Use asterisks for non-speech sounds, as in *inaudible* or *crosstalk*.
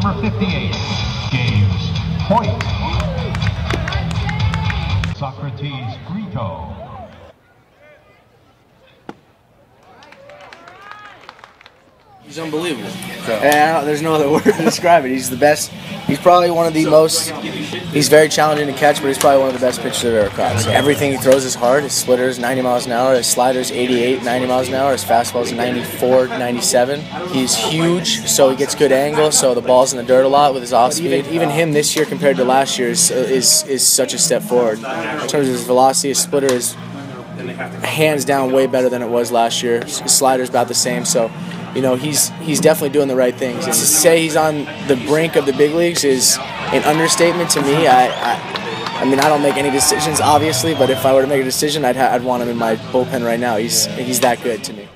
number 58, James Hoyt. Socrates Grito. He's unbelievable. And there's no other *laughs* word to describe it. He's the best. He's probably one of the most. He's very challenging to catch, but he's probably one of the best pitchers I've ever caught. So everything he throws is hard. His splitters 90 miles an hour. His sliders 88, 90 miles an hour. His fastball's 94, 97. He's huge, so he gets good angle. So the ball's in the dirt a lot with his off speed. Even, even him this year compared to last year is, is is such a step forward in terms of his velocity. His splitter is hands down way better than it was last year. His slider's about the same. So you know, he's he's definitely doing the right things. To say he's on the brink of the big leagues is an understatement to me. I, I, I mean, I don't make any decisions, obviously, but if I were to make a decision, I'd, ha- I'd want him in my bullpen right now. He's he's that good to me.